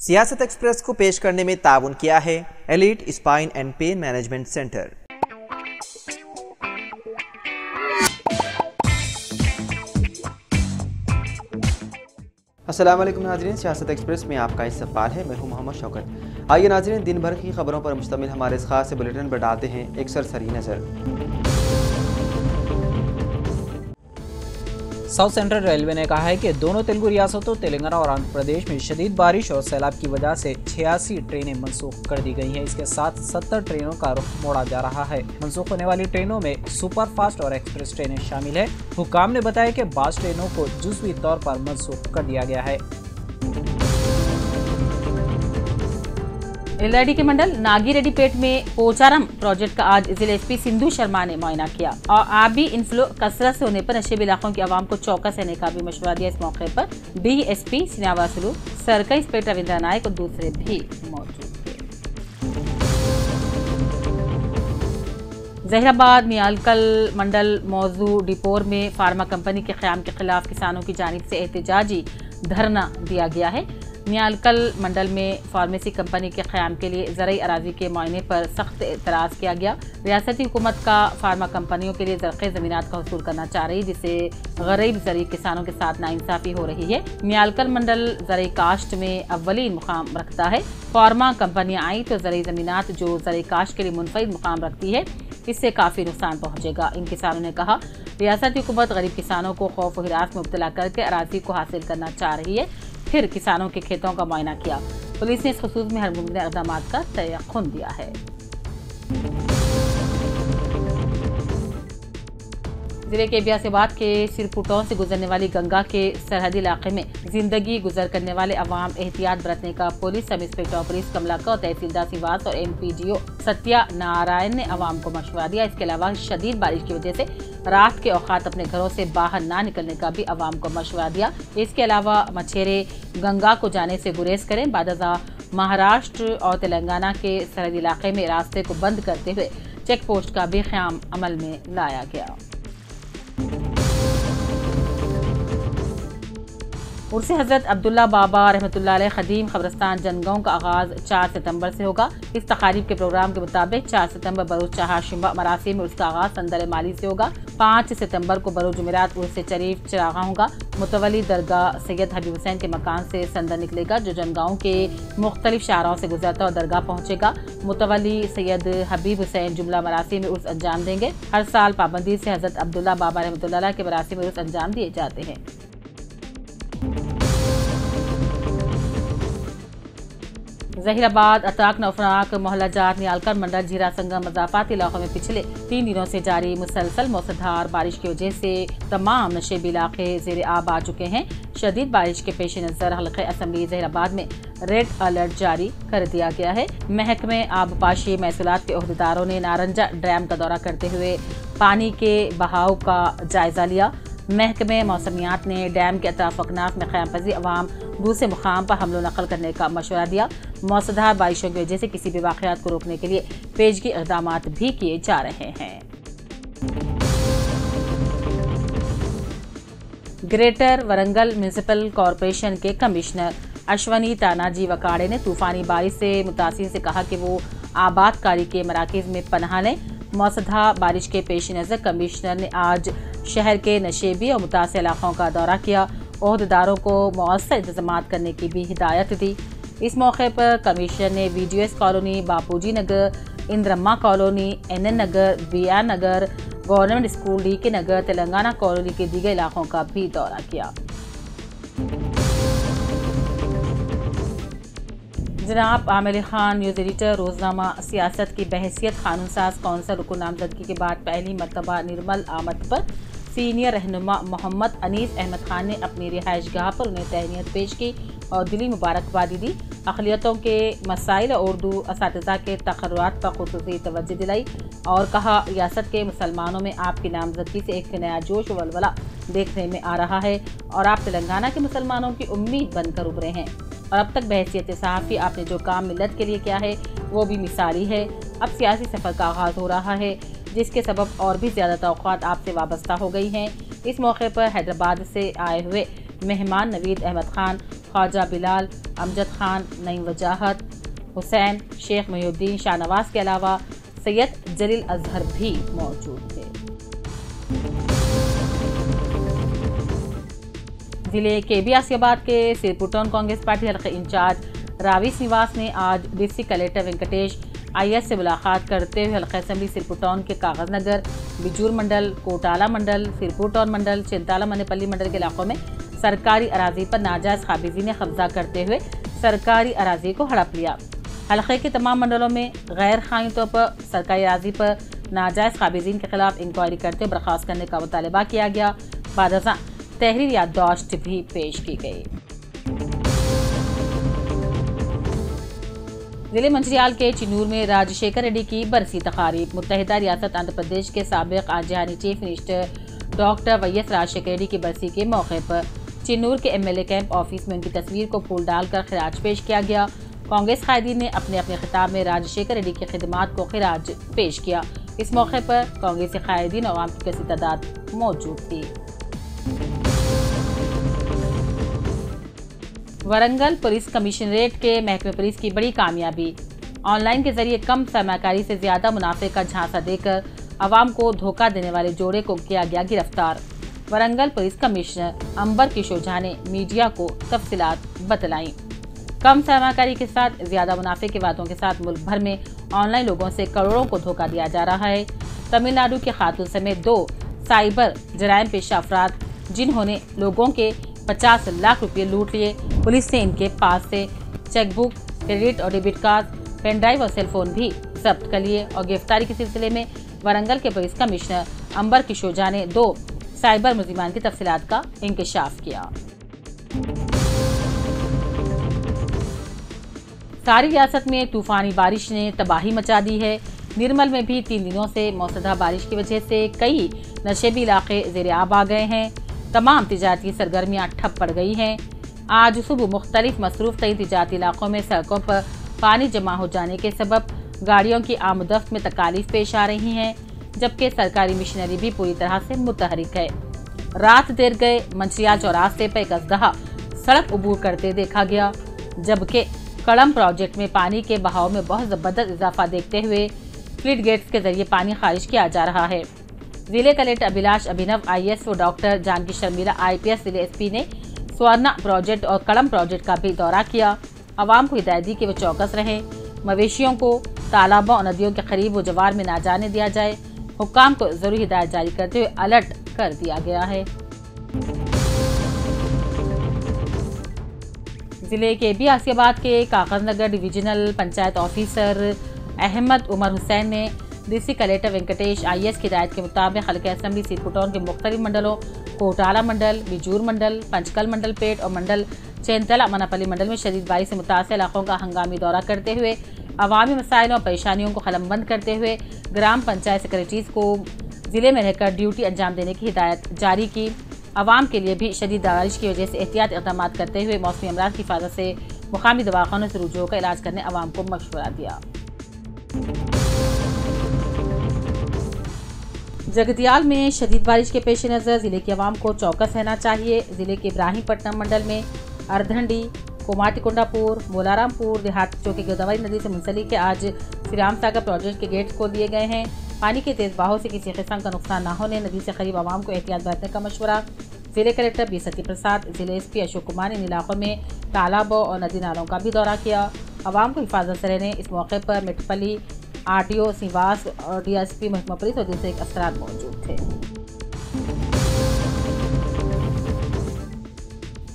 सियासत एक्सप्रेस को पेश करने में ताउन किया है elite spine and pain management centre. Aslam Nazreen, Siasat express में आपका इस्तबाल है। मैं हूँ मोहम्मद शौकत। आइए नाजरीन, दिन भर की खबरों पर मुश्तमिल हमारे इस खास बुलेटिन पर डालते हैं एक सरसरी नज़र। साउथ सेंट्रल रेलवे ने कहा है कि दोनों तेलुगु रियासतों, तेलंगाना और आंध्र प्रदेश में शदीद बारिश और सैलाब की वजह से छियासी ट्रेनें मनसूख कर दी गई हैं। इसके साथ सत्तर ट्रेनों का रुख मोड़ा जा रहा है। मनसूख होने वाली ट्रेनों में सुपर फास्ट और एक्सप्रेस ट्रेनें शामिल है। हुकाम ने बताया की बास ट्रेनों को जुजवी तौर पर मनसूख कर दिया गया है। एलआईडी के मंडल नागीरेड्डीपेट में पोचारम प्रोजेक्ट का आज ज़िले एसपी सिंधु शर्मा ने मुआयना किया और आबी इन्फ्लो कसरत से होने पर नशेबी इलाकों की आवाम को चौकस रहने का भी मशवरा दिया। इस मौके पर डीएसपी सिनावासलू सरकारी इंस्पेक्टर रविंद्र नायक और दूसरे भी मौजूद जहराबाद मियालकल मंडल मौजू डिपोर में फार्मा कंपनी के क्याम के खिलाफ किसानों की जानब से एहतजाजी धरना दिया गया है। नियालकल मंडल में फार्मेसी कंपनी के क़्याम के लिए ज़रूरी अराजी के मायने पर सख्त एतराज़ किया गया। रियासती हुकूमत का फार्मा कंपनियों के लिए जरखे ज़मीनत का हसूल करना चाह रही, जिससे गरीब ज़रिए किसानों के साथ नाइंसाफ़ी हो रही है। नियालकल मंडल ज़रिए काश्त में अवली मुकाम रखता है। फार्मा कंपनियाँ आई तो ज़रिए ज़मीनत जो ज़रिए काश्त के लिए मुनफद मुकाम रखती है, इससे काफ़ी नुकसान पहुँचेगा। इन किसानों ने कहा, रियासती हुकूमत गरीब किसानों को खौफ हिरास में मुबतला करके अराजी को हासिल करना चाह रही है। फिर किसानों के खेतों का मुआयना किया। पुलिस ने इस खसूस में हर मुमकिन इकदाम का तयन दिया है। ज़िले के बियासीबाद के सिरपुटों से गुजरने वाली गंगा के सरहदी इलाके में ज़िंदगी गुजर करने वाले अवाम एहतियात बरतने का police sub inspector police Kamlakar और तहसीलदार सिवास और M P D O Satya Narayan ने अवाम को मशवरा दिया। इसके अलावा शदीद बारिश की वजह से रात के औकात अपने घरों से बाहर ना निकलने का भी अवाम को मशवरा दिया। इसके अलावा मछेरे गंगा को जाने से गुरेज करें। बादजा महाराष्ट्र और तेलंगाना के सरहदी इलाके में रास्ते को बंद करते हुए चेक पोस्ट का भी ख्याम अमल में लाया गया। उर्स हज़रत अब्दुल्ला बाबा रहमतुल्लाह खदीम खबरस्तान जनगांव का आगाज़ चार सितंबर से होगा। इस तकारीब के प्रोग्राम के मुताबिक चार सितंबर बरोज चाह शिम्बा मरासी में उसका आगाज़ संदर माली से होगा। पाँच सितंबर को बरोज जुमेरात उर्स शरीफ चरागा होगा। मुतवली दरगाह सैयद हबीब हुसैन के मकान से संदर निकलेगा, जो जनगांव के मुख्तलिफ़ शाहराओं से गुजरता और दरगाह पहुँचेगा। मुतवली सैयद हबीब हुसैन जुमला मरासी में उर्स अंजाम देंगे। हर साल पाबंदी से हज़रत अब्दुल्ला बाबा रहमतुल्लाह के मरासी में उर्स अंजाम दिए जाते हैं। जहीराबाद अताक नौफनाक मोहल्ला जात नियालकर मंडल, झीरा संगम, मजाफात इलाकों में पिछले तीन दिनों से जारी मुसलसल मौसधार बारिश की वजह से तमाम नशेबी इलाके जेर आब आ चुके हैं। शदीद बारिश के पेश नज़र हल्के असम्बली जहराबाद में रेड अलर्ट जारी कर दिया गया है। महकमे आबपाशी महसूलत के अहदेदारों ने नारंजा डैम का दौरा करते हुए पानी के बहाव का जायजा लिया। महकमे मौसमियात ने डैम के अतराफ अकनाफ में क़्याम पजी अवाम दूसरे मुकाम पर हमलो नकल करने का मशवरा दिया। मौसधार बारिशों की वजह से किसी भी वाकत को रोकने के लिए पेशगी इकदाम भी किए जा रहे हैं। ग्रेटर वरंगल म्यूनसिपल कॉरपोरेशन के कमिश्नर अश्वनी तानाजी वकाड़े ने तूफानी बारिश से मुतासर से कहा कि वो आबादकारी के मराकज में पनाह लें। मौसधा बारिश के पेश नज़र, कमिश्नर ने आज शहर के नशेबी और मुतासर इलाकों का दौरा किया। अहदेदारों को मौसर इंतज़ाम करने की भी हिदायत दी। इस मौके पर कमिश्नर ने V D S colony, Bapuji Nagar, Indiramma colony, N N Nagar B R Nagar, government school, D K Nagar, Telangana colony के दीगर इलाकों का भी दौरा किया। जनाब आमिर खान, न्यूज़ एडिटर, रोजनामा, सियासत की बहसीत कानून साज, कौंसल रुकन नामजदगी के बाद पहली मरतबा निर्मल आमद पर सीनियर रहनुमा मोहम्मद अनीस अहमद खान ने अपनी रिहाइश गाह पर उन्हें तहनीत पेश की और दिली मुबारकबादी दी। अकलीतों के मसाइल और उर्दू इस के तकर्रात पर खसूस तवज्जो दिलाई और कहा, रियासत के मुसलमानों में आपकी नामजदगी से एक नया जोश वलवला देखने में आ रहा है और आप तेलंगाना के मुसलमानों की उम्मीद बनकर उभरे हैं। और अब तक बहसीत सहाफ़ी आपने जो काम मिलत के लिए किया है, वो भी मिसाली है। अब सियासी सफ़र का आगाज़ हो रहा है, जिसके सबब और भी ज़्यादा तोक़ात आपसे वाबस्ता हो गई हैं। इस मौके पर हैदराबाद से आए हुए मेहमान नवीद अहमद खान, ख्वाजा बिलाल, अमजद खान, नईम वजाहत, हुसैन, शेख मोहुद्दीन शाहनवाज के अलावा सैयद जलील अजहर भी मौजूद ज़िले के बी आसियाबाद के सिरपुर टाउन कांग्रेस पार्टी हल्के इंचार्ज रावी निवास ने आज डिस्ट्रिक्ट कलेक्टर वेंकटेश आईएस से मुलाकात करते हुए हल्का असम्बली सिरपुर टाउन के कागज़ नगर, बिजूर मंडल, कोटाला मंडल, सिरपुर टाउन मंडल, चिंताला मनेपल्ली मंडल के इलाकों में सरकारी अराजी पर नाजायज काबिजी ने कब्जा करते हुए सरकारी अराजी को हड़प लिया। हल्के के तमाम मंडलों में गैर खानी तौर पर सरकारी अराजी पर नाजायज काबिजीन के खिलाफ इंक्वायरी करते बर्खास्त करने का मुतालबा किया गया। बाद तहरीर याददाश्त भी पेश की गई। ज़िले मंचरियाल के चिनूर में राजशेखर रेड्डी की बरसी तकारीब। मुतहदा रियासत आंध्र प्रदेश के सबक आजहानी chief minister doctor Y S Rajasekhara Reddy की बरसी के मौके पर चिन्नूर के एमएलए कैंप ऑफ़िस में उनकी तस्वीर को फूल डालकर खराज पेश किया गया। कांग्रेस कायदीन ने अपने अपने खिताब में राजशेखर रेड्डी की खिदमात को खराज पेश किया। इस मौके पर कांग्रेसी और आवाम की कसी तादाद मौजूद थी। वरंगल पुलिस कमिश्नरेट के महकमे पुलिस की बड़ी कामयाबी। ऑनलाइन के ज़रिए कम सरमाकारी से ज़्यादा मुनाफे का झांसा देकर आवाम को धोखा देने वाले जोड़े को किया गया गिरफ़्तार। वरंगल पुलिस कमिश्नर अंबर किशोर झा ने मीडिया को तफसीलात बतलाई। कम सरमाकारी के साथ ज़्यादा मुनाफे के वादों के साथ मुल्क भर में ऑनलाइन लोगों से करोड़ों को धोखा दिया जा रहा है। तमिलनाडु के खातून समेत दो साइबर जराइम पेशा अफराद, जिन्होंने लोगों के 50 लाख रुपए लूट लिए। पुलिस ने इनके पास से चेकबुक, क्रेडिट और डेबिट कार्ड, पेन ड्राइव और सेलफोन भी जब्त कर लिए और गिरफ्तारी के सिलसिले में वारंगल के पुलिस कमिश्नर अंबर किशोर झा ने दो साइबर मुलजिमान की तफसीत का इंकशाफ किया। सारी रियासत में तूफानी बारिश ने तबाही मचा दी है। निर्मल में भी तीन दिनों से मौसदा बारिश की वजह से कई नशेबी इलाके जेर आब आ गए हैं। तमाम तजारती सरगर्मियाँ ठप पड़ गई हैं। आज सुबह मुख्तलिफ़ मसरूफ कई तजारती इलाकों में सड़कों पर पानी जमा हो जाने के सबब गाड़ियों की आमदफ्त में तकालीफ पेश आ रही हैं, जबकि सरकारी मशीनरी भी पूरी तरह से मुतहरिक है। रात देर गए मंचियाल चौरास्ते पर एक अजदहा सड़क अबूर करते देखा गया, जबकि कड़म प्रोजेक्ट में पानी के बहाव में बहुत ज़बरदस्त इजाफा देखते हुए फ्लिट गेट्स के ज़रिए पानी खारिज किया जा रहा है। ज़िले कलेक्टर अभिलाष अभिनव आईएएस व डॉक्टर जानकी शर्मिला आईपीएस ज़िले एसपी ने स्वर्णा प्रोजेक्ट और कड़म प्रोजेक्ट का भी दौरा किया। आवाम को हिदायत दी कि वो चौकस रहें। मवेशियों को तालाबों और नदियों के करीब व जवार में ना जाने दिया जाए। हुक्काम को ज़रूरी हिदायत जारी करते हुए अलर्ट कर दिया गया है। ज़िले के बी आसियाबाद के कागज़ नगर डिविजनल पंचायत ऑफिसर अहमद उमर हुसैन ने डीसी कलेक्टर वेंकटेश आईएएस की हिदायत के मुताबिक हल्के असम्बली सीटपुटौन के मुख्तलिफ़ मंडलों, कोटाला मंडल, बिजूर मंडल, पंचकल मंडल पेट और मंडल चैनतला मनापली मंडल में शदीद बारिश से मुतासर इलाकों का हंगामी दौरा करते हुए, अवामी मसाइल और परेशानियों को कलमबंद करते हुए ग्राम पंचायत सेक्रेटरीज को ज़िले में रहकर ड्यूटी अंजाम देने की हिदायत जारी की। आवाम के लिए भी शदीद बारिश की वजह से एहतियात इकदाम करते हुए मौसमी अमराज की हिफाजत से मुकामी दवाखानों से रुझू का इलाज करने आवाम को मशवरा दिया। जगतियाल में शदीद बारिश के पेश नज़र, ज़िले की आवाम को चौकस रहना चाहिए। ज़िले के इब्राहिमपट्टनम मंडल में अर्धंडी कोमाटी कुंडापुर मोलारामपुर, देहात चौकी, गोदावरी नदी से मुंसलिक आज श्रीराम सागर प्रोजेक्ट के गेट खोल दिए गए हैं। पानी के तेज बहाव से किसी किस्म का नुकसान न होने, नदी से करीब आवाम को एहतियात बरतने का मशवरा। ज़िले कलेक्टर बी सत्य प्रसाद ज़िले एस पी अशोक कुमार इन इलाकों में तालाबों और नदी नालों का भी दौरा किया। आवाम को हिफाजत से रहने, इस मौके पर मिठपली आरटीओ, सिवास और डीएसपी महकमा पुलिस और दूसरे अफसरान मौजूद थे।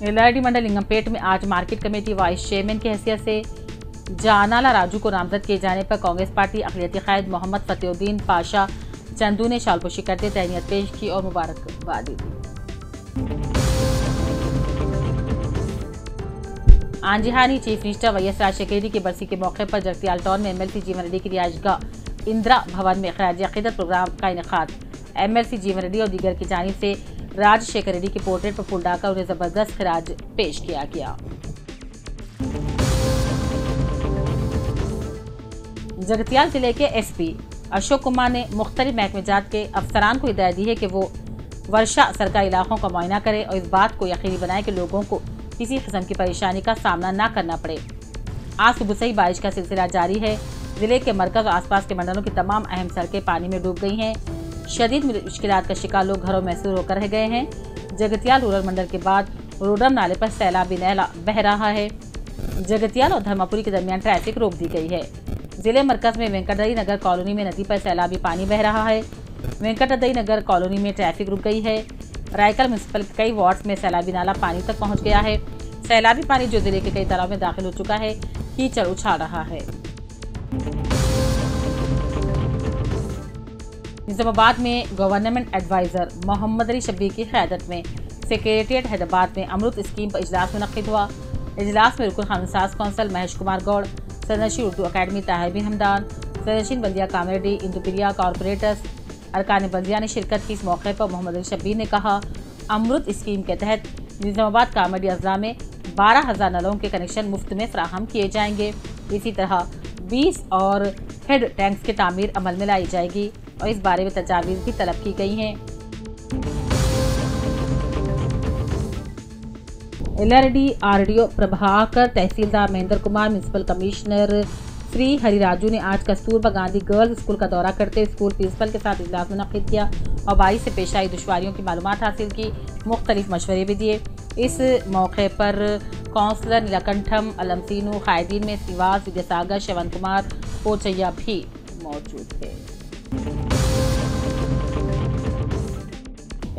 एलआईडी मंडल लिंगमपेट में आज मार्केट कमेटी वाइस चेयरमैन की हैसियत से जानाला राजू को नामजद किए जाने पर कांग्रेस पार्टी अखिलती कैद मोहम्मद फतेउद्दीन पाशा चंदू ने शालपोशी करते तहनीत पेश की और मुबारकबादी दी। आंजिहानी chief minister Y S Rajasekhar की बरसी के मौके पर जगतियाल टाउन में एमएलसी जीवन रेड्डी की रिहायशगाह इंदिरा भवन में खराज अकीदत प्रोग्राम का इनका एमएलसी जीवन रेड्डी और दीगर की जानी से राजशेखर रेड्डी के पोर्ट्रेट पर फूल डालकर उन्हें ज़बरदस्त खराज पेश किया गया। जगतियाल ज़िले के एसपी अशोक कुमार ने मुख्तलिफ़ महकमे जात के अफसरान को हिदायत दी है कि वो वर्षा सरकारी इलाकों का मुआयना करें और इस बात को यकीनी बनाएँ कि लोगों को किसी किस्म की परेशानी का सामना न करना पड़े। आज सुबह से ही बारिश का सिलसिला जारी है। ज़िले के मरकज आसपास के मंडलों की तमाम अहम सड़कें पानी में डूब गई हैं। शदीद मुश्किल का शिकार लोग घरों महसूर होकर रह गए हैं। जगतियाल रूरल मंडल के बाद रोडम नाले पर सैलाबी नहला बह रहा है। जगतियाल और धर्मापुरी के दरमियान ट्रैफ़िक रोक दी गई है। ज़िले मरकज में वेंकटदई नगर कॉलोनी में नदी पर सैलाबी पानी बह रहा है। वेंकटदई नगर कॉलोनी में ट्रैफ़िक रुक गई है। रायकल म्यूनसिपल के कई वार्ड्स में सैलाबी नाला पानी तक पहुँच गया है। सैलाबी पानी जो ज़िले के कई तालाब में दाखिल हो चुका है, कीचड़ उछाल रहा है। निजामाबाद में गवर्नमेंट एडवाइजर मोहम्मद अली शब्बी की क्यादत में सेक्रेटरिएट हैदराबाद में अमृत स्कीम पर इजलास मुनद हुआ। इजलास में रुकन खानसाज कौंसल महेश कुमार गौड़ सदनशीन उर्दू अकेडमी ताहिर बिन हमदान सदनशीन बल्दिया कामरेडी इंदुप्रिया कॉरपोरेटर्स अरकान बल्दिया ने शिरकत की इस मौके पर मोहम्मद शब्बीर ने कहा, अमृत स्कीम के तहत निजामाबाद कामरेडी अजला में बारह हज़ार नलों के कनेक्शन मुफ़्त में फ्राहम किए जाएँगे। इसी तरह बीस और हेड टैंक्स की तमीर अमल में लाई जाएगी और इस बारे में तजावीज़ भी तलब की गई हैं। L R D R D O, Prabhakar तहसीलदार महेंद्र कुमार, म्यूनसिपल कमिश्नर श्री हरिराजू ने आज कस्तूरबा गांधी गर्ल्स स्कूल का दौरा करते हुए स्कूल प्रिंसिपल के साथ इजलास मुनद किया। और बारिश से पेश आई दुशारियों की मालूम हासिल की। मुख्तलिफ़ मशवरे भी दिए। इस मौके पर काउंसलर नीलाकंठम अलमसीनू कायदीन में सिवास विद्यासागर, श्रवण कुमार पोचैया भी मौजूद थे।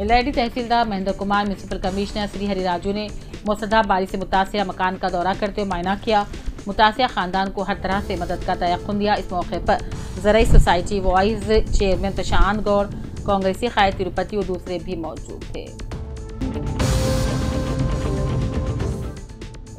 एल तहसीलदार महेंद्र कुमार, म्यूनसिपल कमिश्नर श्री हरिराजू ने मौसदा बारिश से मुतासर मकान का दौरा करते हुए मायना किया। मुतासर खानदान को हर तरह से मदद का तयन दिया इस मौके पर। ज़रिए society wise chairman Prashant Goud कांग्रेसी कायद तिरुपति और दूसरे भी मौजूद थे।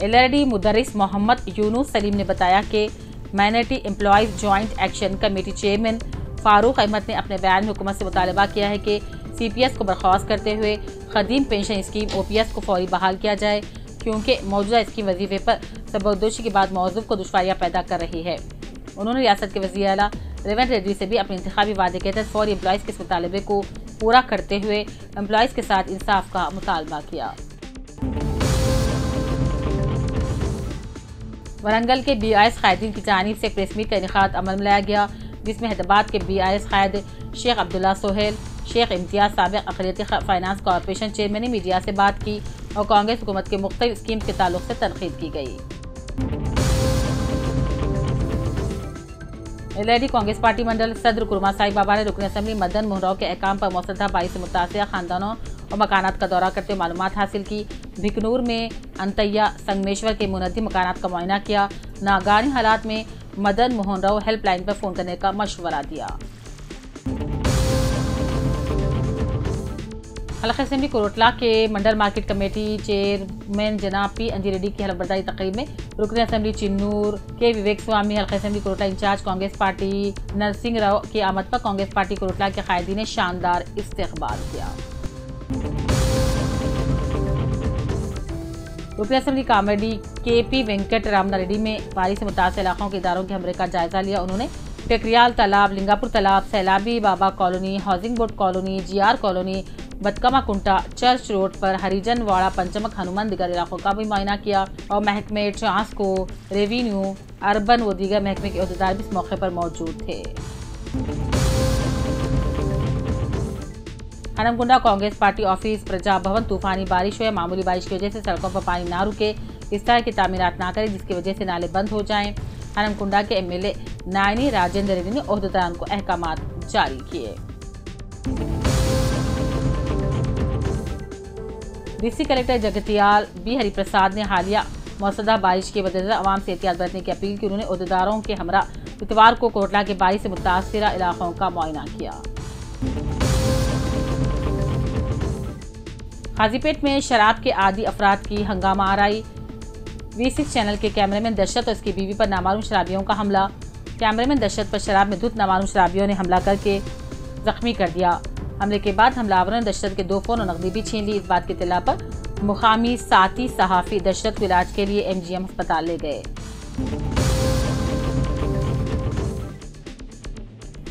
एलआरडी मुदरिस मोहम्मद यूनुस सलीम ने बताया कि minority employees joint action committee chairman Farooq Ahmed ने अपने बयान में हुकूमत से मुतालबा किया है कि सीपीएस को बर्खास्त करते हुए खदीम पेंशन स्कीम ओपीएस को फौरी बहाल किया जाए। क्योंकि मौजूदा स्कीम वजीफे पर सबकदोशी के बाद मौजूद को दुशारियाँ पैदा कर रही है। उन्होंने रियासत के वजी अला रेवंत रेड्डी से भी अपने इंतबी वादे के तहत फौरी एम्प्लॉज़ के मुतालबे को पूरा करते हुए एम्प्लॉज़ के साथ इंसाफ का मुतालबा किया। वरंगल के बी आई एस कायदीन की जानब से प्रेस मीट का इनका अमल में लाया गया, जिसमें हैदराबाद के बी आई एस कायद शेख अब्दुल्ला सोहेल, शेख इम्तियाज़ सबक अखिलती फाइनेंस कॉरपोरेशन चेयरमैन ने मीडिया से बात की। और कांग्रेस हुकूमत के मुख्त स्कीम के ताल्लुक से तनकीद की गई। एल कांग्रेस पार्टी मंडल सदर कुरमा साहिब बाबा ने रुकन असम्बली मदन मोहराव के अहकाम पर मौसदा बाई से मुतासर खानदानों और मकानात का दौरा करते हुए मालूम हासिल की। भिकनूर में अंतैया संगमेश्वर के मुनदी मकानात का मुआयना किया। नागानी हालात में मदन मोहन राव हेल्पलाइन पर फ़ोन करने का मशवरा दिया। हल्का असम्बली कोरोटला के मंडल मार्केट कमेटी चेयरमैन जनाब पी अंजी रेड्डी की हलबरदारी तकरीब में। रुकन असम्बली चिन्नूर के विवेक स्वामी हल्का assembly Korutla incharge Congress party Narasimha Rao की आमद पर कांग्रेस पार्टी कोरोटला के कायदी ने शानदार इस्तेकबाल किया। रुकन assembly Kamareddy K P Venkata Ramana Reddy में बारिश से मुतासर इलाकों के इदारों के हमले का जायजा लिया। उन्होंने पेकरियाल तालाब, लिंगापुर तालाब, सैलाबी Baba colony, housing board colony, GR colony Bathukamma Kunta church road पर हरिजन वाड़ा पंचमक हनुमान दिगर इलाकों का भी मुआयना किया और महकमे ट्रांसको रेवेन्यू, अर्बन व दीगर महकमे के अहदेदार भी इस मौके पर मौजूद थे। हनमकुंडा कांग्रेस पार्टी ऑफ़िस, प्रजा भवन, तूफानी बारिश हुई मामूली बारिश की वजह से सड़कों पर पानी ना रुके। इस तरह की तामीरत ना करें, जिसकी वजह से नाले बंद हो जाएँ। हनमकुंडा के एमएलए नायनी राजेंद्र रेड्डी ने अहदेदारों को अहकाम जारी किए। DC collector Jagtial B Hariprasad ने हालिया मौसदा बारिश के मद्देनजर आवाम से एहतियात बरतने की अपील की। उन्होंने अहदेदारों के हमरा इतवार को कोटला के बारिश से मुतासर इलाकों का मुआयना किया। हाजीपेट में शराब के आदि अफराद की हंगामा आराई वी सिक्स चैनल के कैमरामैन दशरत और उसकी बीवी पर नामालूम शराबियों का हमला। कैमरामैन दशरत पर शराब में धुत नामालूम शराबियों ने हमला करके जख्मी कर दिया। हमले के बाद हमलावरों ने दशरत के दो फ़ोन और नकदी भी छीन ली। इस बात की इतला पर मुकामी साथी सहाफ़ी दशरत को इलाज के लिए एमजीएम अस्पताल ले गए।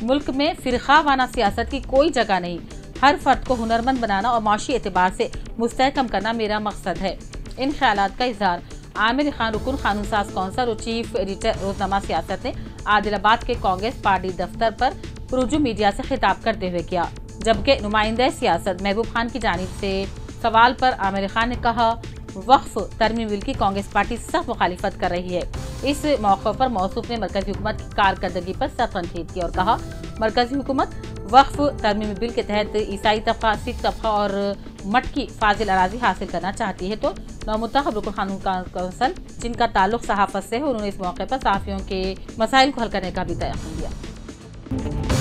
मुल्क में फिरका वाना सियासत की कोई जगह नहीं। हर फर्द को हुनरमंद बनाना और माशी एतबार से मुस्तकम करना मेरा मकसद है। इन ख्याल का इजहार आमिर खान, रुकन कानून साज कौंसल और चीफ एडिटर रोजनामा सियासत ने आदिलाबाद के कांग्रेस पार्टी दफ्तर पर पुरुजू मीडिया से खिताब करते हुए किया। जबकि नुमाइंदा सियासत महबूब खान की जानब से सवाल पर आमिर खान ने कहा, वक्फ तरमीम बिल की कांग्रेस पार्टी सख्त मुखालिफत कर रही है। इस मौके पर मौसूफ ने मरकजी हुकूमत की कारकर्दगी पर सख्त तनकीद की और कहा, मरकजी हुकूमत, वक्फ तरमीम बिल के तहत ईसाई तबका, सिख तबका और मठ की फाजिल अराजी हासिल करना चाहती है तो नौमुतब रुकन खानून कौंसल, जिनका ताल्लुक सहाफत से है, उन्होंने इस मौके पर सहाफ़ियों के मसाइल को हल करने का भी तयन दिया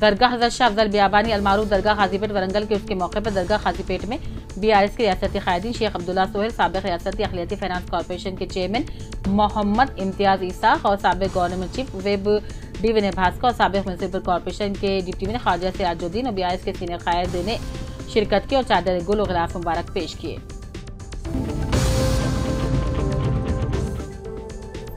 दरगाह हज़रत शाह अफजल बियाबानी अलमारूफ दरगाह खाजीपेट वरंगल के उसके मौके पर दरगाह खाजीपेट में बी आर एस के रियासती कायदी शेख अब्दुल्ला सोहेल, सबक रियासती अखिलती फाइनेंस कॉरपोरेशन के चेयरमैन मोहम्मद इम्तियाज़ ईसाक और सबक government chief whip D Vinay Bhaskar और सबक म्यूनसिपल कॉरपोरेशन के डिप्टी में ख्वाजा सिराजुद्दीन और बी आर एस के सीनियर कायद ने शिरकत की और चादर गुल और गिलाफ मुबारक पेश किए।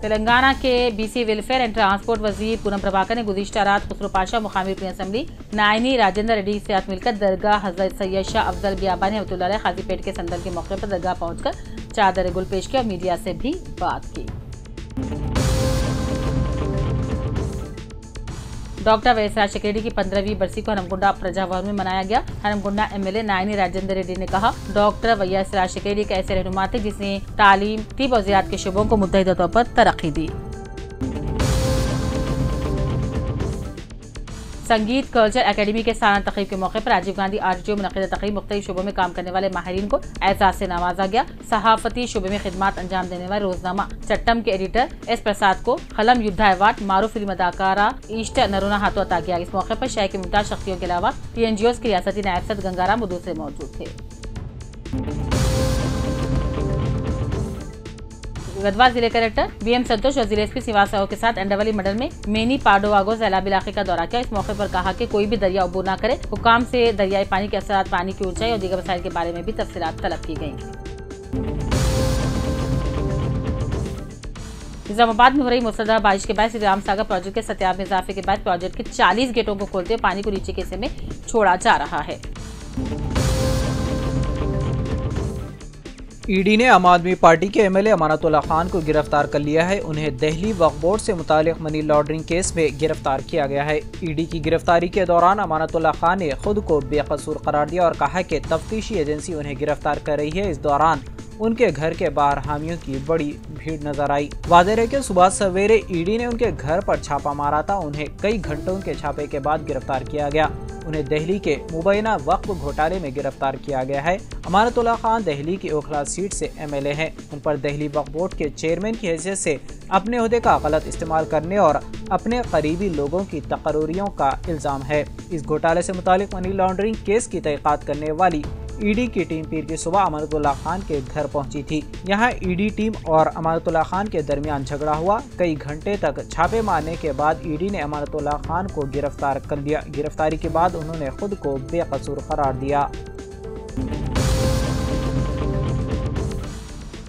तेलंगाना के बीसी वेलफेयर एंड ट्रांसपोर्ट वज़ीर पूनम प्रभाकर ने गुजशत रात खुसरो पाशा मुकामी असम्बली, नायनी राजेंद्र रेड्डी से साथ मिलकर दरगाह हज़रत सैयद शाह अफजल बियाबानी अब्दुल्ला खाजीपेट के संदर के मौके पर दरगाह पहुंचकर चादर गुल पेश किया और मीडिया से भी बात की। डॉक्टर वैस राजशेखर रेड्डी की पंद्रहवीं बरसी को हरमकुंडा प्रजाभवन में मनाया गया। हरमकुंडा एमएलए नायनी राजेंद्र रेड्डी ने कहा, डॉक्टर वैस राजशेखर रेड्डी एक ऐसे रहनुमा थे जिसने तालीम, तीब और जियात के शुभों को मुतहदा तौर पर तरक्की दी। संगीत, कल्चर, एकेडमी के सालाना तकरीब के मौके पर राजीव गांधी आर टी मुनद तकरीब मुख्तु शुबों में काम करने वाले माहरीन को एजाज से नवाजा गया। सहाफती शुबे में खिदमत अंजाम देने वाले रोजनामा चट्टम के एडिटर एस प्रसाद को खलम युद्धा अवार्ड, मारूफ फ़िल्म अदाकारा ईस्ट नरूना हाथों अता किया। इस मौके पर शहर के मुमताज़ शक्तियों के अलावा टी एन जी ओज की रियासती नायब सद गंगाराम दूसरे मौजूद थे। गढ़वा ज़िले कलेक्टर बी एम संतोष और ज़िले एसपी सिवा के साथ एंडावली मंडल में मेनी पाडोवागो सैलाब इलाके का दौरा किया। इस मौके पर कहा कि कोई भी दरिया अबूर न करे। हुकाम से दरियाई पानी के असर पानी की ऊंचाई और दीगर वसाइल के बारे में भी तफसीत तलब की गई निजामाबाद में हो रही मुसलधार बारिश के बाद राम सागर प्रोजेक्ट के सत्याव में इजाफे के बाद प्रोजेक्ट के 40 गेटों को खोलते हुए पानी को नीचे के हिस्से में छोड़ा जा रहा है। ईडी ने आम आदमी पार्टी के एमएलए अमानतुल्ला खान को गिरफ़्तार कर लिया है। उन्हें दिल्ली वक्फ बोर्ड से मुतालिक मनी लॉन्ड्रिंग केस में गिरफ़्तार किया गया है। ईडी की गिरफ्तारी के दौरान अमानतुल्ला खान ने खुद को बेकसूर करार दिया और कहा कि तफ्तीशी एजेंसी उन्हें गिरफ़्तार कर रही है। इस दौरान उनके घर के बाहर हामियों की बड़ी भीड़ नज़र आई। वादे रहे कि सुबह सवेरे ईडी ने उनके घर पर छापा मारा था। उन्हें कई घंटों के छापे के बाद गिरफ़्तार किया गया। उन्हें दिल्ली के मुबैना वक्फ घोटाले में गिरफ़्तार किया गया है। अमानतुल्ला खान दिल्ली की ओखला सीट से एमएलए हैं। उन पर दिल्ली वक्फ बोर्ड के चेयरमैन की हैसियत से अपने अहदे का गलत इस्तेमाल करने और अपने करीबी लोगों की तकरूरियों का इल्ज़ाम है। इस घोटाले से मुतालिक मनी लॉन्ड्रिंग केस की तहकीकत करने वाली ईडी की टीम पीर की सुबह अमानतुल्ला खान के घर पहुँची थी। यहाँ ईडी टीम और अमानतुल्ला खान के दरमियान झगड़ा हुआ। कई घंटे तक छापे मारने के बाद ईडी ने अमानतुल्ला खान को गिरफ़्तार कर लिया। गिरफ्तारी के बाद उन्होंने खुद को बेकसूर करार दिया।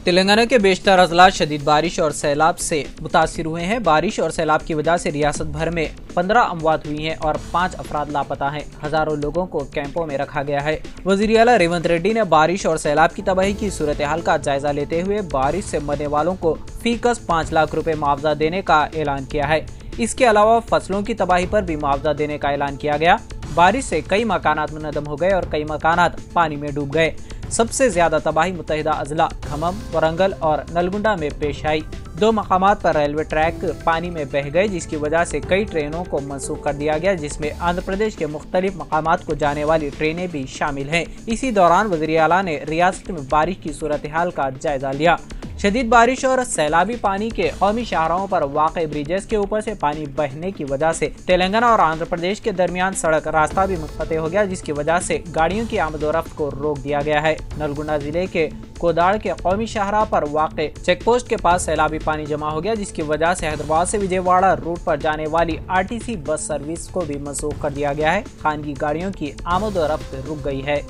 तेलंगाना के बेशतर अजला शदीद बारिश और सैलाब से मुतासर हुए हैं। बारिश और सैलाब की वजह से रियासत भर में पंद्रह अमवात हुई हैं और पाँच अफराद लापता हैं। हज़ारों लोगों को कैंपों में रखा गया है। वज़ीर अला रेवंत रेड्डी ने बारिश और सैलाब की तबाही की सूरत हाल का जायजा लेते हुए बारिश से मरने वालों को फीकस पाँच लाख रुपए मुआवजा देने का ऐलान किया है। इसके अलावा फ़सलों की तबाही पर भी मुआवजा देने का ऐलान किया गया। बारिश से कई मकानात मुनदम हो गए और कई मकानात पानी में डूब गए। सबसे ज़्यादा तबाही मुतहदा अजला खमम, वरंगल और नलगुंडा में पेश आई। दो मकाम पर रेलवे ट्रैक पानी में बह गए, जिसकी वजह से कई ट्रेनों को मनसूख कर दिया गया, जिसमें आंध्र प्रदेश के मुख्तलिफ़ मकाम को जाने वाली ट्रेनें भी शामिल हैं। इसी दौरान वजी अला ने रियासत में बारिश की सूरत हाल का जायजा लिया। शदीद बारिश और सैलाबी पानी के कौमी शाहराहों पर वाक़ ब्रिजेस के ऊपर से पानी बहने की वजह से तेलंगाना और आंध्र प्रदेश के दरमियान सड़क रास्ता भी मुनत हो गया, जिसकी वजह से गाड़ियों की आमदोरफ्त को रोक दिया गया है। नलगुंडा ज़िले के कोदाड़ के कौमी शाहरा पर वाक़ चेक पोस्ट के पास सैलाबी पानी जमा हो गया, जिसकी वजह से हैदराबाद से विजयवाड़ा रूट पर जाने वाली आरटीसी बस सर्विस को भी मनसूख कर दिया गया है। खानगी गाड़ियों की आमदोरफ्त रुक गई है।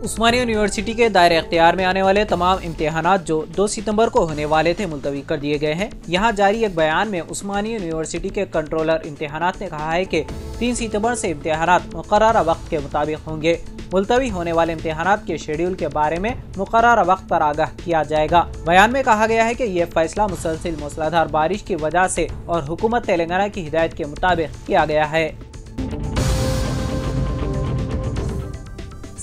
उस्मानिया यूनिवर्सिटी के दायरे अख्तियार में आने वाले तमाम इम्तहान जो 2 सितंबर को होने वाले थे मुलतवी कर दिए गए हैं। यहाँ जारी एक बयान में उस्मानिया यूनिवर्सिटी के कंट्रोलर इम्तहान ने कहा है कि 3 सितंबर से इम्तहान मुकर वक्त के मुताबिक होंगे। मुलतवी होने वाले इम्तहान के शेड्यूल के बारे में मुकर वक्त पर आगाह किया जाएगा। बयान में कहा गया है कि ये फैसला मुसलसिल मूसलाधार बारिश की वजह से और हुकूमत तेलंगाना की हिदायत के मुताबिक किया गया है।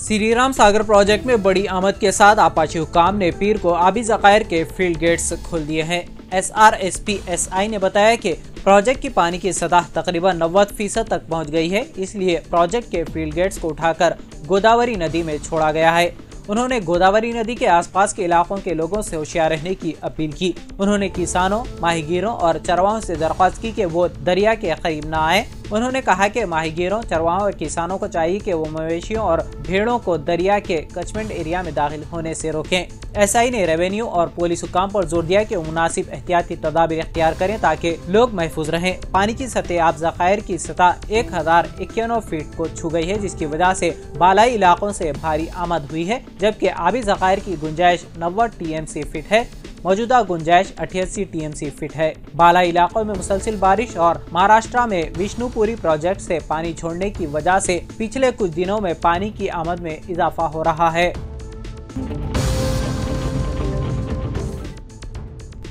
श्रीराम सागर प्रोजेक्ट में बड़ी आमद के साथ आपाची हुकाम ने पीर को आबी जखायर के फ़ील्ड गेट्स खोल दिए हैं। S R S P S I ने बताया कि प्रोजेक्ट की पानी की सतह तकरीबन नब्बे फ़ीसद तक पहुँच गई है, इसलिए प्रोजेक्ट के फ़ील्ड गेट्स को उठाकर गोदावरी नदी में छोड़ा गया है। उन्होंने गोदावरी नदी के आसपास के इलाकों के लोगों से होशियार रहने की अपील की। उन्होंने किसानों, माहीगीरों और चरवाओं से दरख्वास्त की कि वो दरिया के करीब न आए। उन्होंने कहा कि माहीगीरों, चरवाहों और किसानों को चाहिए कि वो मवेशियों और भेड़ों को दरिया के कचमेंट एरिया में दाखिल होने से रोकें। एसआई ने रेवेन्यू और पुलिस हुकाम पर ज़ोर दिया कि मुनासिब एहतियाती तदाबीर अख्तियार करें ताकि लोग महफूज रहें। पानी की सतह आप जखायर की सतह एक हज़ार इक्यानवे फीट को छू गई है, जिसकी वजह से बालाई इलाकों से भारी आमद हुई है, जबकि आबी जखायर की गुंजाइश नब्बे टी एम फीट है। मौजूदा गुंजाइश अठासी टीएमसी फिट है। बाला इलाकों में मुसलसिल बारिश और महाराष्ट्र में विष्णुपुरी प्रोजेक्ट से पानी छोड़ने की वजह से पिछले कुछ दिनों में पानी की आमद में इजाफा हो रहा है।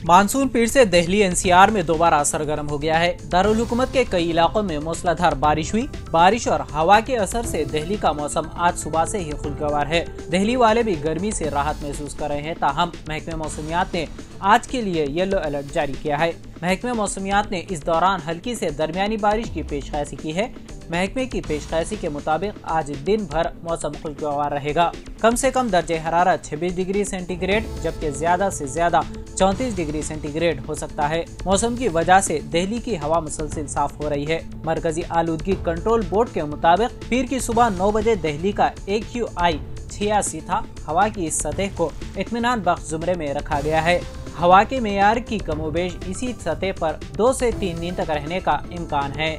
मानसून पीर से दिल्ली एनसीआर में दोबारा सरगर्म हो गया है। दारुल हुकूमत के कई इलाकों में मूसलाधार बारिश हुई। बारिश और हवा के असर से दिल्ली का मौसम आज सुबह से ही खुशगवार है। दिल्ली वाले भी गर्मी से राहत महसूस कर रहे हैं, ताहम महकमे मौसमियात ने आज के लिए येलो अलर्ट जारी किया है। महकमे मौसमियात ने इस दौरान हल्की से दरमियानी बारिश की पेशकशी की है। महकमे की पेशकशी के मुताबिक आज दिन भर मौसम खुशगवार रहेगा। कम से कम दर्जे हरारत 26 डिग्री सेंटीग्रेड, जबकि ज़्यादा से ज़्यादा 34 डिग्री सेंटीग्रेड हो सकता है। मौसम की वजह से दिल्ली की हवा मुसलसिल साफ़ हो रही है। मरकजी आलूदगी कंट्रोल बोर्ड के मुताबिक पीर की सुबह नौ बजे दिल्ली का ए क्यू आई छियासी था। हवा की इस सतह को इतमान बख्श जुमरे में रखा गया है। हवा के मैार की कमोबेश इसी सतह पर दो से तीन दिन तक रहने का इम्कान है।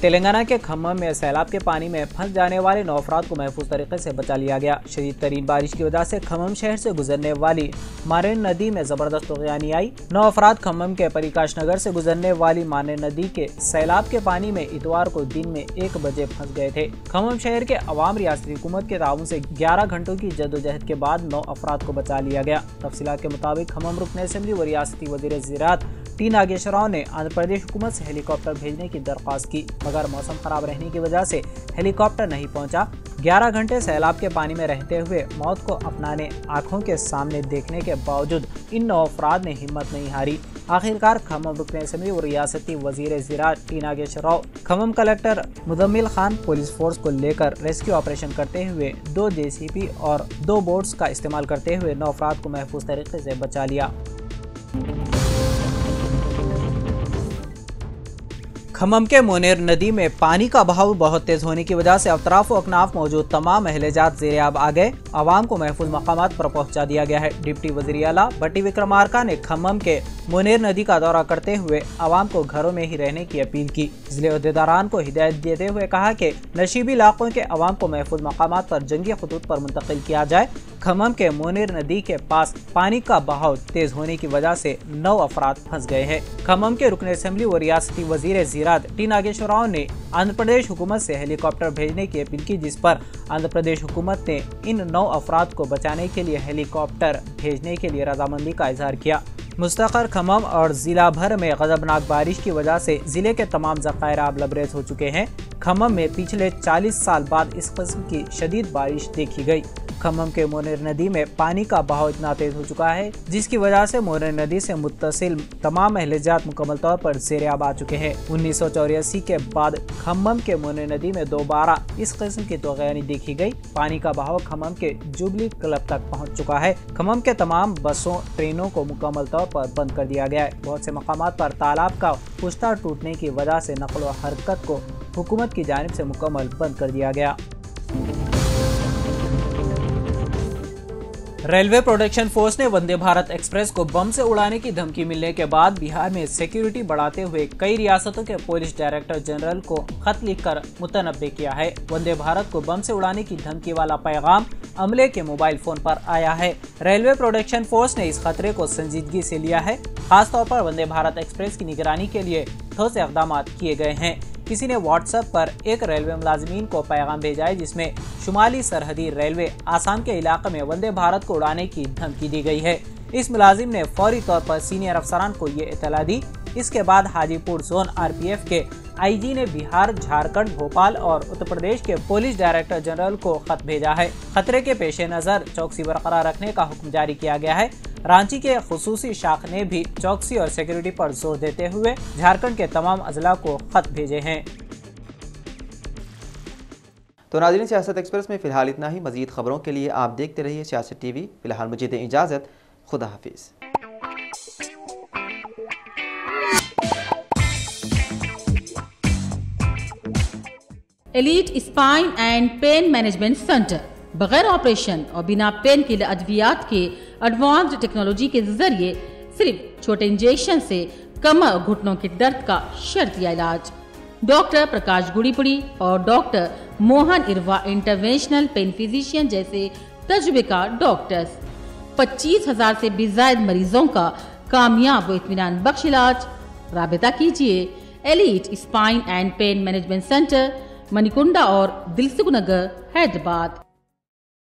तेलंगाना के खम्भम में, सैलाब के पानी में फंस जाने वाले नौ अफराद को महफूज तरीके से बचा लिया गया। शदीद तरीन बारिश की वजह से खम्मम शहर से गुजरने वाली मारेन नदी में ज़बरदस्त उगयानी आई। नौ अफराद खम्भम के परिकाश नगर से गुजरने वाली मारे नदी के सैलाब के पानी में इतवार को दिन में एक बजे फंस गए थे। खम्भम शहर के अवाम रियासती हुकूमत के ताउन से ग्यारह घंटों की जदोजहद के बाद नौ अफराद को बचा लिया गया। तफसीत के मुताबिक खम्मम रुकन असम्बली व रियासती वज़ीर ज़रात टी नागेश्वरराव ने आंध्र प्रदेश हुकूमत से हेलीकॉप्टर भेजने की दरख्वास्त की। मगर मौसम खराब रहने की वजह से हेलीकॉप्टर नहीं पहुँचा। 11 घंटे सैलाब के पानी में रहते हुए मौत को अपनाने आँखों के सामने देखने के बावजूद इन नौ अफराद ने हिम्मत नहीं हारी। आखिरकार खमम रुकन असम्बली और रियासती वज़ीर ज़रा T Nageswararao Khammam collector Muzammil Khan police force को लेकर रेस्क्यू ऑपरेशन करते हुए दो जेसीपी और दो बोट्स का इस्तेमाल करते हुए नौ अफराद को महफूज तरीके से बचा लिया। खमम के मोनेर नदी में पानी का बहाव बहुत तेज होने की वजह से अतराफ अकनाफ मौजूद तमाम अहलेजात जेर आब आ गए। आवाम को महफूज मकाम पर पहुँचा दिया गया है। डिप्टी वजी अला बट्टी विक्रमार्का ने खम्मम के मुनेर नदी का दौरा करते हुए आवाम को घरों में ही रहने की अपील की। ज़िले अहदेदारान को हिदायत देते हुए कहा कि नशीबी इलाकों के आवाम को महफूज मकाम पर जंगी खतूत पर मुंतकिल किया जाए। खमम के मोनेर नदी के पास पानी का बहाव तेज होने की वजह से नौ अफराद फंस गए हैं। खमम के रुकन असम्बली व रियासती वज़ीर जीरात टी नागेश्वर राव ने आंध्र प्रदेश हुकूमत से हेलीकॉप्टर भेजने की अपील की, जिस पर आंध्र प्रदेश हुकूमत ने इन नौ अफराद को बचाने के लिए हेलीकॉप्टर भेजने के लिए रजामंदी का इजहार किया। मुस्तकर खमम और ज़िला भर में गजबनाक बारिश की वजह से ज़िले के तमाम ज़खायर आब लबरेज हो चुके हैं। खमम में पिछले 40 साल बाद इस किस्म की शदीद बारिश देखी गई। खम्मम के मोनेर नदी में पानी का बहाव इतना तेज हो चुका है, जिसकी वजह से मोनेर नदी से मुतसिल तमाम अहलजात मुकम्मल तौर पर जेर आब आ चुके हैं। उन्नीस सौ चौरासी के बाद खम्भम के मोनेर नदी में दोबारा इस किस्म की तोगयानी देखी गई। पानी का बहाव खम्भम के जुबली क्लब तक पहुँच चुका है। खम्भम के तमाम बसों, ट्रेनों को मुकम्मल तौर पर बंद कर दिया गया है। बहुत से मकाम पर तालाब का पुश्ता टूटने की वजह से नकलो हरकत को हुकूमत की जानब से मुकम्मल बंद कर दिया गया। रेलवे प्रोटेक्शन फोर्स ने वंदे भारत एक्सप्रेस को बम से उड़ाने की धमकी मिलने के बाद बिहार में सिक्योरिटी बढ़ाते हुए कई रियासतों के पुलिस डायरेक्टर जनरल को खत लिखकर मुतनबे किया है। वंदे भारत को बम से उड़ाने की धमकी वाला पैगाम अमले के मोबाइल फ़ोन पर आया है। रेलवे प्रोटेक्शन फोर्स ने इस खतरे को संजीदगी से लिया है। खासतौर पर वंदे भारत एक्सप्रेस की निगरानी के लिए ठोस इकदाम किए गए हैं। किसी ने व्हाट्सएप पर एक रेलवे मुलाजमीन को पैगाम भेजा है, जिसमें शुमाली सरहदी रेलवे आसाम के इलाके में वंदे भारत को उड़ाने की धमकी दी गई है। इस मुलाजिम ने फौरी तौर पर सीनियर अफसरान को ये इतला दी। इसके बाद हाजीपुर जोन आरपीएफ के आईजी ने बिहार, झारखंड, भोपाल और उत्तर प्रदेश के पुलिस डायरेक्टर जनरल को खत भेजा है। खतरे के पेश नज़र चौकसी बरकरार रखने का हुक्म जारी किया गया है। रांची के खसूसी शाख ने भी चौकसी और सिक्योरिटी पर ज़ोर देते हुए झारखंड के तमाम अजला को खत भेजे हैं। तो नाजरीन, सियासत एक्सप्रेस में फ़िलहाल इतना ही। मजीद खबरों के लिए आप देखते रहिए सियासत टीवी। फ़िलहाल मुझे दें इजाज़त। खुदा हाफिज़। Elite spine and pain management centre बगैर ऑपरेशन और बिना पेन के अद्वियात के एडवांस्ड टेक्नोलॉजी के ज़रिए सिर्फ़ छोटे इंजेक्शन से कमर घुटनों के दर्द का शर्तिया इलाज। डॉक्टर प्रकाश गुड़ीपुड़ी और doctor Mohan Irva interventional pain physician जैसे तजुर्बेकार डॉक्टर्स पच्चीस हज़ार से ज़्यादा मरीजों का कामयाब व इतमान बख्श इलाज। रबता कीजिए। Elite spine and pain management centre Manikonda और दिलसुख नगर हैदराबाद।